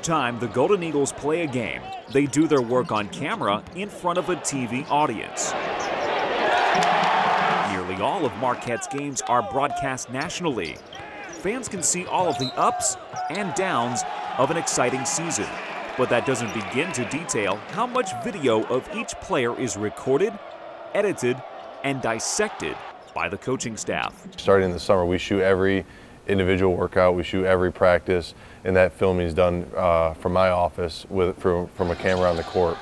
time the Golden Eagles play a game, they do their work on camera in front of a TV audience. Nearly all of Marquette's games are broadcast nationally. Fans can see all of the ups and downs of an exciting season. But that doesn't begin to detail how much video of each player is recorded, edited, and dissected by the coaching staff. Starting in the summer, we shoot every individual workout, we shoot every practice, and that filming is done uh, from my office with from, from a camera on the court.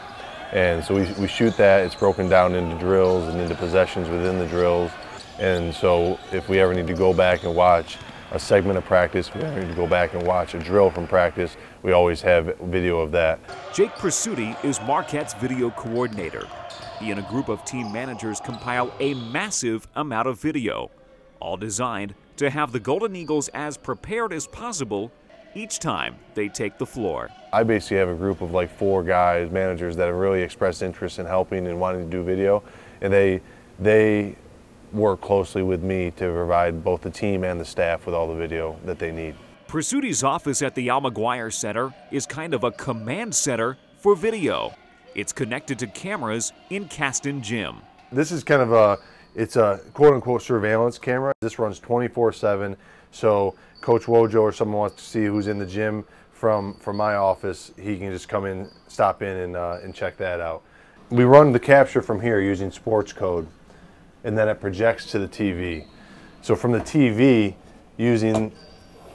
And so we, we shoot that, it's broken down into drills and into possessions within the drills. And so if we ever need to go back and watch a segment of practice, we ever need to go back and watch a drill from practice, we always have video of that. Jake Presutti is Marquette's video coordinator. He and a group of team managers compile a massive amount of video, all designed to have the Golden Eagles as prepared as possible each time they take the floor. I basically have a group of like four guys, managers that have really expressed interest in helping and wanting to do video, and they they work closely with me to provide both the team and the staff with all the video that they need. Presutti's office at the Al McGuire Center is kind of a command center for video. It's connected to cameras in Caston Gym. This is kind of a, it's a quote unquote surveillance camera. This runs 24 seven. So Coach Wojo or someone wants to see who's in the gym from, from my office, he can just come in, stop in and, uh, and check that out. We run the capture from here using Sportscode and then it projects to the TV. So from the TV, using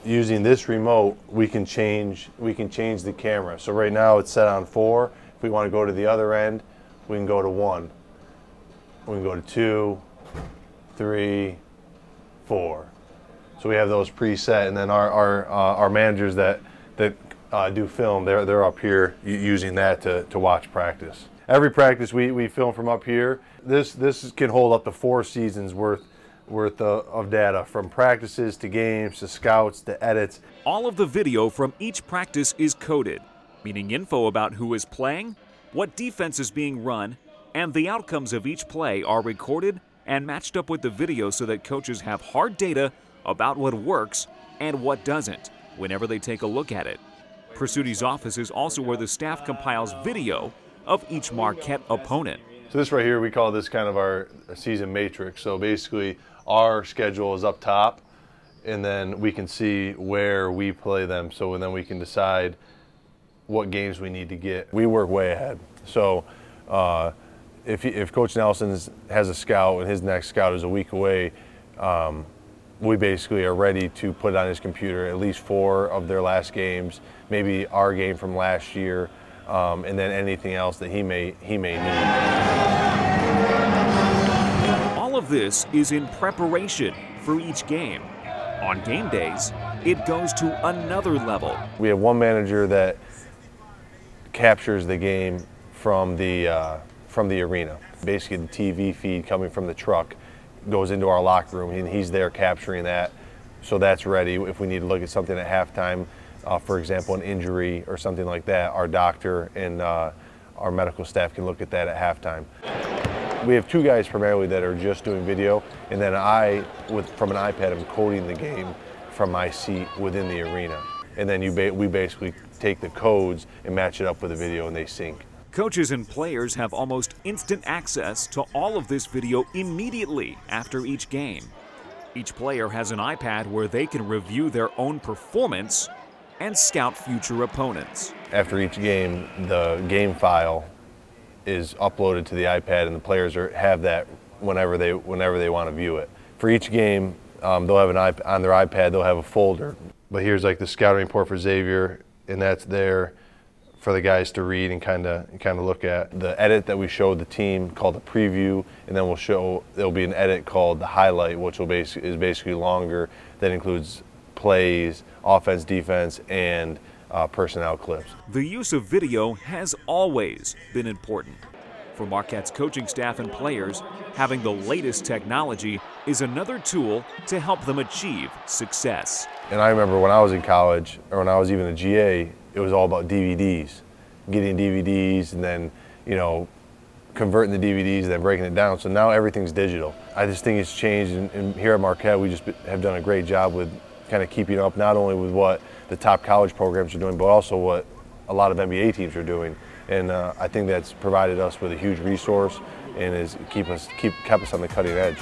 using this remote, we can change we can change the camera. So right now it's set on four. If we want to go to the other end, we can go to one. We can go to two, three, four. So we have those preset, and then our our, uh, our managers that that uh, do film, they're they're up here using that to, to watch practice. Every practice we, we film from up here. This this can hold up to four seasons worth worth of, of data from practices to games to scouts to edits. All of the video from each practice is coded, meaning info about who is playing, what defense is being run, and the outcomes of each play are recorded and matched up with the video so that coaches have hard data about what works and what doesn't whenever they take a look at it. Presutti's office is also where the staff compiles video of each Marquette opponent. So this right here, we call this kind of our season matrix. So basically, our schedule is up top, and then we can see where we play them. So then we can decide what games we need to get. We work way ahead. So uh, if, if Coach Nelson has a scout and his next scout is a week away, um, we basically are ready to put on his computer at least four of their last games, maybe our game from last year, um, and then anything else that he may he may need. All of this is in preparation for each game. On game days, it goes to another level. We have one manager that captures the game from the uh, from the arena. Basically, the TV feed coming from the truck goes into our locker room, and he's there capturing that. So that's ready. If we need to look at something at halftime, uh, for example, an injury or something like that, our doctor and uh, our medical staff can look at that at halftime. We have two guys primarily that are just doing video, and then I, with from an iPad, I'm coding the game from my seat within the arena. And then ba we basically take the codes and match it up with the video, and they sync. Coaches and players have almost instant access to all of this video immediately after each game. Each player has an iPad where they can review their own performance and scout future opponents. After each game, the game file is uploaded to the iPad, and the players are, have that whenever they whenever they want to view it. For each game, um, they'll have an iP on their iPad. They'll have a folder. But here's like the scouting report for Xavier, and that's there for the guys to read and kind of kind of look at. The edit that we showed the team called the preview, and then we'll show there'll be an edit called the highlight, which will basically is basically longer. That includes plays, offense, defense, and uh, personnel clips. The use of video has always been important. For Marquette's coaching staff and players, having the latest technology is another tool to help them achieve success. And I remember when I was in college, or when I was even a GA, it was all about DVDs, getting DVDs and then, you know, converting the DVDs and then breaking it down. So now everything's digital. I just think it's changed, and, and here at Marquette, we just have done a great job with kind of keeping up not only with what the top college programs are doing, but also what a lot of NBA teams are doing. And uh, I think that's provided us with a huge resource and is keep us keep kept us on the cutting edge.